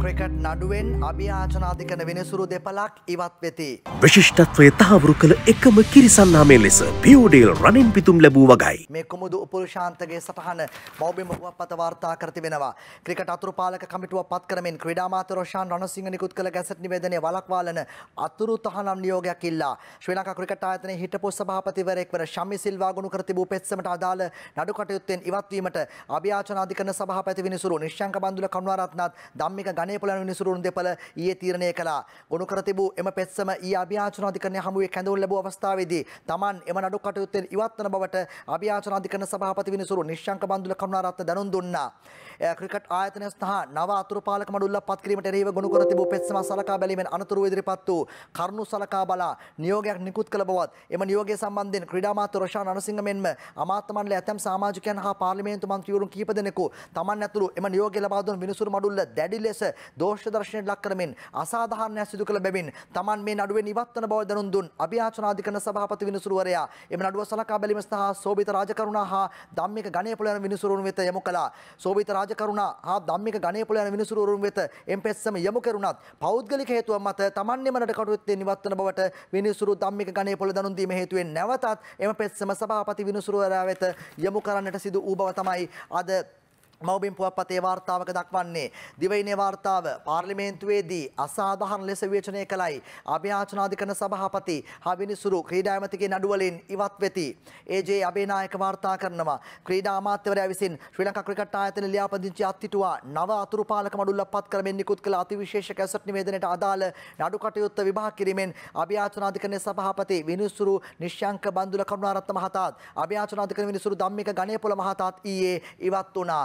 Cricket නඩුවෙන් අභ්‍යාචනාධිකන වෙනසුරු දෙපලක් ඉවත් වෙති. විශිෂ්ටත්වය තහවුරු කළ එකම කිරිසන්නාමේ ලෙස පියෝඩේල් රනින් පිතුම් ලැබූ වගයි. මේ කුමුදු උපුල්ශාන්තගේ සටහන මෞබිම පුවත්පත වාර්තා කර තිබෙනවා. ක්‍රිකට් අතුරුපාලක කමිටුව පත් කරමින් ක්‍රීඩා මාත්‍ය රොෂාන් රණසිංහ නිකුත් කළ ගැසට් නිවේදනය වළක්වාලන අතුරු තහනම් නියෝගයක් ඉල්ලා ශ්‍රී ලංකා ක්‍රිකට් ආයතනයේ හිටපු සභාපතිවරයෙක් වන ශම්මි සිල්වා ගොනු කර තිබූ පෙත්සමට අදාළ නඩු කටයුත්තෙන් ඉවත්වීමට අභ්‍යාචනාධිකරණ සභාපති විනිසුරු නිශ්ශංක බන්දුල කරුණාරත්නත් ධම්මික ගණේපොළන විනිසුරුන් දෙපළ ඊයේ තීරණය කළා. ගොනු කර තිබූ එම පෙත්සම ඊ අභ්‍යාචනාධිකරණය හමුවේ කැඳවුම් ලැබූ අවස්ථාවේදී Taman එම නඩු කටයුත්තෙන් ඉවත් වන බවට අභ්‍යාචනාධිකරණ සභාපති විනිසුරු නිශ්ශංක බන්දුල කරුණාරත්න දැනුම් දුන්නා. ක්‍රිකට් ආයතනය සහ නව අතුරුපාලක මඩුල්ල පත් කිරීමට එරෙහිව ගොනු කර තිබූ පෙත්සම සලකා බැලීමෙන් අනතුරු ඉදිරිපත් වූ කරුණු සලකා බලා නියෝගයක් නිකුත් කළ බවත් එම නියෝගය සම්බන්ධයෙන් ක්‍රීඩා මාත්‍ය රොෂාන් රණසිංහ මෙන්ම අමාත්‍ය මණ්ඩලයේ ඇතැම් සමාජිකයන් හා පාර්ලිමේන්තු මන්ත්‍රීවරුන් කීප දෙනෙකු Taman ඇතුළු එම නියෝගය ලබා දුන් විනිසුරු මඩුල්ල දැඩි ලෙස දෝෂ දර්ශනයට ලක් කරමින් අසාධාරණයක් සිදු කළ බැවින් Taman මේ නඩුවෙන් ඉවත් වන බව දැනුම් දුන් අභියාචනාධිකරණ සභාපති විනිසුරුවරයා එම නඩුව සලකා බැලීම සහ සෝබිත රාජකරුණා හා ධම්මික ගණේපොළ යන විනිසුරුන් වෙත යොමු කළා. සෝබිත රාජකරුණා හා ධම්මික ගණේපොළ යන විනිසුරුවරුන් වෙත එම් පෙත්සම යොමු කරුණත් පෞද්ගලික හේතුවක් මත Taman එම නඩ කටයුත්තේ ඉවත් වන බවට විනිසුරු ධම්මික ගණේපොළ දැනුම් දීම හේතුවෙන් නැවතත් එම පෙත්සම සභාපති විනිසුරුවරයා වෙත යොමු කරන්නට සිදු වූ බව තමයි අද මවබින් පුවත්පතේ වාර්තාවක දක්වන්නේ දිවයිනේ වාර්තාව පාර්ලිමේන්තුවේදී අසාධාරණ ලෙස විවේචනය කළයි අභ්‍යාචනාධිකරණ සභාපති හවිනිසුරු ක්‍රීඩා ඇමතිගේ නඩුවලින් ඉවත් වෙති. ඒ.ජේ. අබේනායක වාර්තා කරනවා ක්‍රීඩා අමාත්‍යවරයා විසින් ශ්‍රී ලංකා ක්‍රිකට් ආයතන ලියාපදිංචි අත්හිටුවා නව අතුරුපාලක මඩුල්ලක් පත් කරමින් නිකුත් කළ අතිවිශේෂ කැසට් නිවේදනයට අදාළ නඩු කටයුත්ත විභාග කිරීමෙන් අභ්‍යාචනාධිකරණයේ සභාපති විනිසුරු නිශ්ශංක බන්දුල කරුණාරත්න මහතාත් අභ්‍යාචනාධිකරණ විනිසුරු ධම්මික ගණේපොළ මහතාත් ඊයේ ඉවත් වුණා.